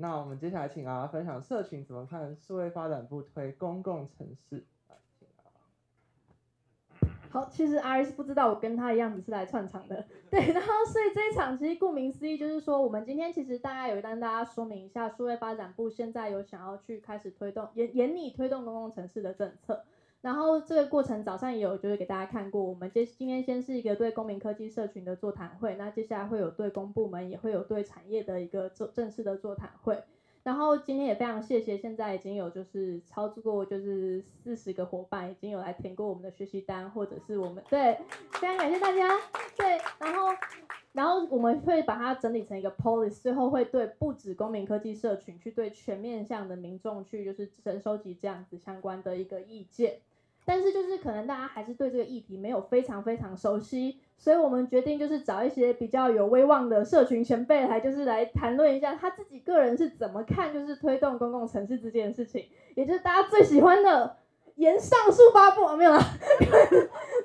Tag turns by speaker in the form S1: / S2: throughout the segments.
S1: 那我们接下来请啊分享社群怎么看数位发展部推公共城市。
S2: 好，其实 R S 不知道我跟他一样，只是来串场的。对，然后所以这一场其实顾名思义就是说，我们今天其实大概有跟大家说明一下，数位发展部现在有想要去开始推动严严拟推动公共城市的政策。然后这个过程早上也有就是给大家看过，我们接今天先是一个对公民科技社群的座谈会，那接下来会有对公部门，也会有对产业的一个正正式的座谈会。然后今天也非常谢谢，现在已经有就是超过就是四十个伙伴已经有来填过我们的学习单，或者是我们对，非常感谢大家。对，然后然后我们会把它整理成一个 policy，最后会对不止公民科技社群，去对全面向的民众去就是收收集这样子相关的一个意见。但是就是可能大家还是对这个议题没有非常非常熟悉，所以我们决定就是找一些比较有威望的社群前辈来，就是来谈论一下他自己个人是怎么看，就是推动公共城市这件事情，也就是大家最喜欢的言上述发布啊，没有啦，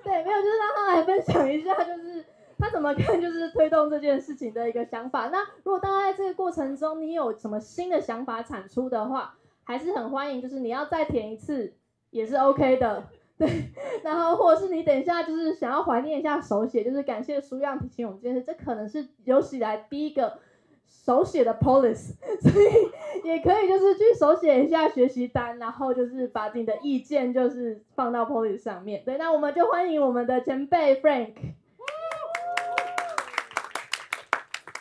S2: 对，没有，就是让他来分享一下，就是他怎么看，就是推动这件事情的一个想法。那如果大家在这个过程中你有什么新的想法产出的话，还是很欢迎，就是你要再填一次。也是 OK 的，对，然后或者是你等一下就是想要怀念一下手写，就是感谢书样提醒我们这件事，这可能是有史以来第一个手写的 police，所以也可以就是去手写一下学习单，然后就是把你的意见就是放到 police 上面。对，那我们就欢迎我们的前辈 Frank。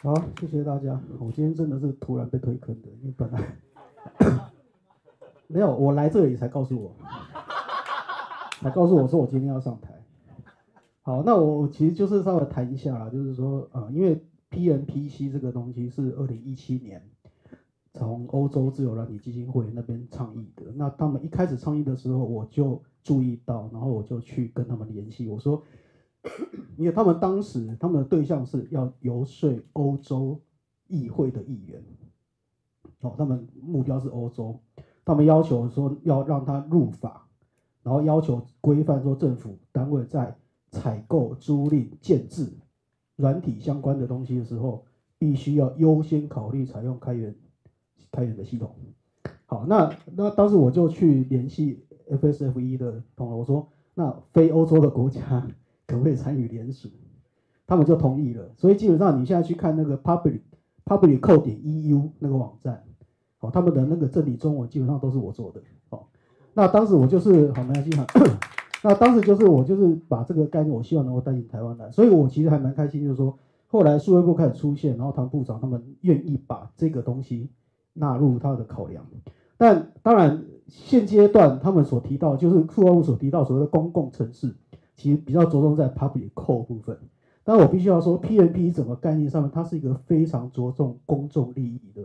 S3: 好，谢谢大家。我今天真的是突然被推坑的，因为本来。没有，我来这里才告诉我，他告诉我说我今天要上台。好，那我我其实就是稍微谈一下啦，就是说，呃，因为 PNPC 这个东西是二零一七年从欧洲自由软体基金会那边倡议的。那他们一开始倡议的时候，我就注意到，然后我就去跟他们联系，我说，因为他们当时他们的对象是要游说欧洲议会的议员，哦，他们目标是欧洲。他们要求说要让他入法，然后要求规范说政府单位在采购、租赁、建制软体相关的东西的时候，必须要优先考虑采用开源开源的系统。好，那那当时我就去联系 FSFE 的同仁，我说那非欧洲的国家可不可以参与联署？他们就同意了。所以基本上你现在去看那个 public public code 点 EU 那个网站。哦，他们的那个正理中文基本上都是我做的。那当时我就是好没关系哈。那当时就是我就是把这个概念，我希望能够带进台湾来，所以我其实还蛮开心，就是说后来数位部开始出现，然后唐部长他们愿意把这个东西纳入他的考量。但当然现阶段他们所提到，就是数位部所提到所谓的公共城市，其实比较着重在 public core 部分。但我必须要说，PNP 整个概念上面，它是一个非常着重公众利益的。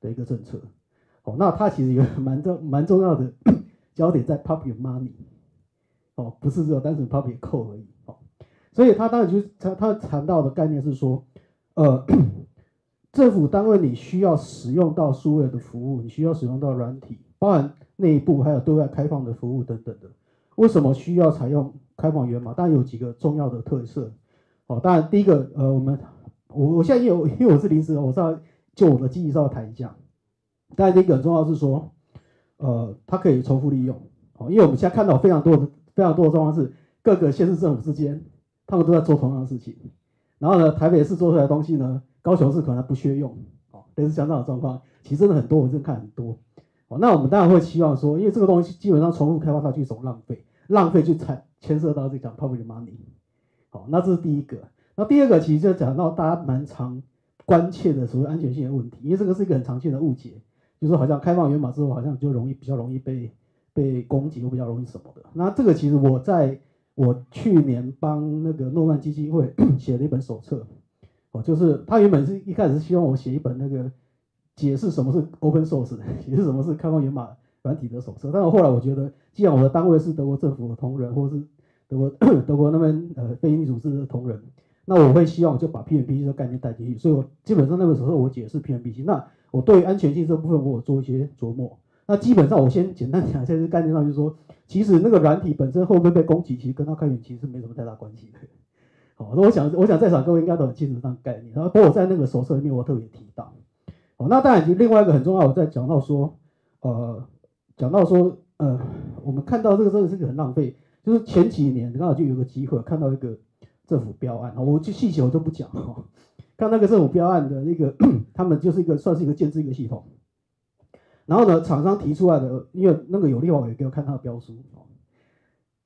S3: 的一个政策，哦，那它其实有蛮重蛮重要的焦点在 public money，哦，不是只有单纯 public code 而已，哦，所以他当然就是他他谈到的概念是说，呃，政府单位你需要使用到数位的服务，你需要使用到软体，包含内部还有对外开放的服务等等的，为什么需要采用开放源码？当然有几个重要的特色，哦，当然第一个，呃，我们我我现在有因为我是临时，我知道。就我的记忆稍微谈一下，当然第一个很重要是说，呃，它可以重复利用，哦，因为我们现在看到非常多的非常多的状况是各个县市政府之间，他们都在做同样的事情，然后呢，台北市做出来的东西呢，高雄市可能不缺用，哦，类似像这样的状况，其实真的很多，我真的看很多，哦，那我们当然会期望说，因为这个东西基本上重复开发它就一种浪费，浪费就产牵涉到这讲 public money，好，那这是第一个，那第二个其实就讲到大家蛮常。关切的所谓安全性的问题，因为这个是一个很常见的误解，就是好像开放源码之后，好像就容易比较容易被被攻击，或比较容易什么的。那这个其实我在我去年帮那个诺曼基金会 写了一本手册，哦，就是他原本是一开始是希望我写一本那个解释什么是 open source，解释什么是开放源码软体的手册。但是后来我觉得，既然我的单位是德国政府的同仁，或是德国 德国那边呃非营利组织的同仁。那我会希望就把 PNPC 的概念带进去，所以我基本上那个时候我解释 PNPC。那我对安全性这部分我有做一些琢磨。那基本上我先简单讲一下这概念上，就是说，其实那个软体本身会不会被攻击，其实跟它开源其实没什么太大关系的。好，那我想我想在场各位应该都很清楚这概念。然后，包括我在那个手册里面我特别提到。好，那当然，另外一个很重要，我在讲到说，呃，讲到说，呃，我们看到这个真的是个很浪费，就是前几年刚好就有个机会看到一个政府标案，我就细节我就不讲哈，看那个政府标案的那个，他们就是一个算是一个建制一个系统，然后呢，厂商提出来的，因为那个有立法委员给我看他的标书，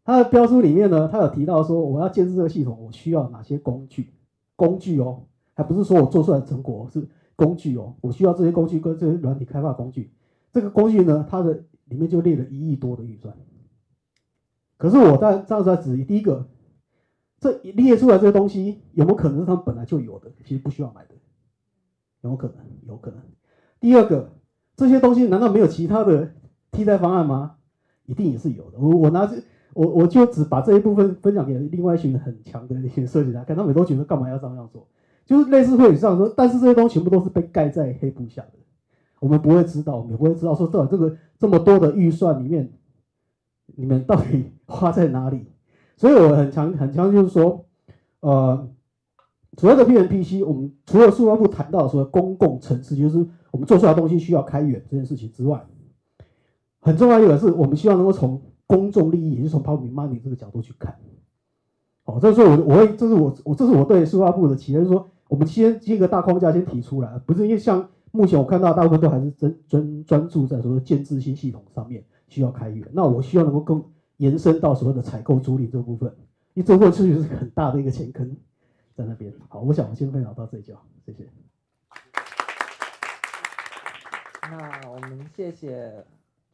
S3: 他的标书里面呢，他有提到说，我要建设这个系统，我需要哪些工具？工具哦，还不是说我做出来的成果是。工具哦，我需要这些工具跟这些软体开发工具。这个工具呢，它的里面就列了一亿多的预算。可是我在这样在质疑：第一个，这一列出来这些东西有没有可能是他们本来就有的？其实不需要买的，有有可能？有可能。第二个，这些东西难道没有其他的替代方案吗？一定也是有的。我我拿这我我就只把这一部分分享给另外一群很强的那些设计家看，他们都觉得干嘛要这样做？就是类似会议上说，但是这些东西全部都是被盖在黑布下的，我们不会知道，我们也不会知道说到底这个这么多的预算里面，你们到底花在哪里？所以我很强很强就是说，呃，所谓的 P N P C，我们除了数发部谈到说公共层次，就是我们做出来的东西需要开源这件事情之外，很重要一个是我们希望能够从公众利益，也就是从 public money 这个角度去看。哦，这是我我会，这是我我这是我对数发部的期待，就是说。我们先这个大框架先提出来，不是因为像目前我看到大部分都还是专专专注在说建制新系统上面需要开源，那我希望能够更延伸到所谓的采购租赁这部分，因为这部分确实是很大的一个钱坑在那边。好，我想我先分享到这里就好，谢谢。
S1: 那我们谢谢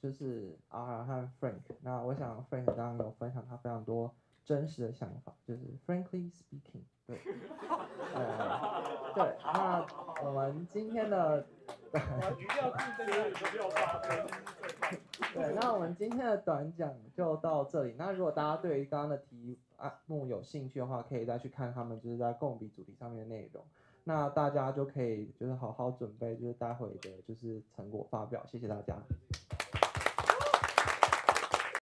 S1: 就是 R 和 Frank，那我想 Frank 刚刚有分享他非常多真实的想法，就是 Frankly speaking。对，对，那我们今天的，对，那我们今天的短讲就到这里。那如果大家对于刚刚的题目有兴趣的话，可以再去看他们就是在共笔主题上面的内容。那大家就可以就是好好准备，就是待会的就是成果发表。谢谢大家。